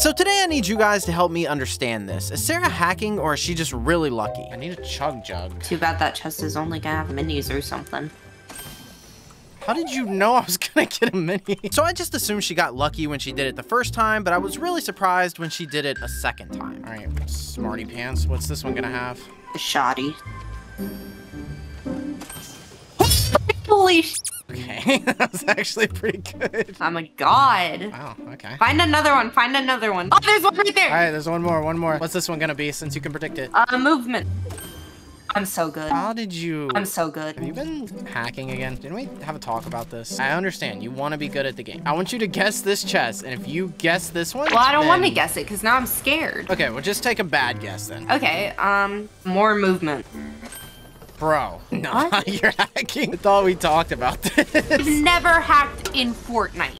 So today I need you guys to help me understand this. Is Sarah hacking or is she just really lucky? I need a chug jug. Too bad that chest is only gonna have minis or something. How did you know I was gonna get a mini? So I just assumed she got lucky when she did it the first time, but I was really surprised when she did it a second time. All right, smarty pants. What's this one gonna have? A shoddy. Holy sh Okay, that was actually pretty good. I'm a god. Wow, okay. Find another one, find another one. Oh, there's one right there! All right, there's one more, one more. What's this one gonna be since you can predict it? Uh, movement. I'm so good. How did you... I'm so good. Have you been hacking again? Didn't we have a talk about this? I understand. You want to be good at the game. I want you to guess this chest, and if you guess this one, Well, I don't want to guess it, because now I'm scared. Okay, well, just take a bad guess then. Okay, um, more movement. Bro, no, you're hacking. I thought we talked about this. I've never hacked in Fortnite.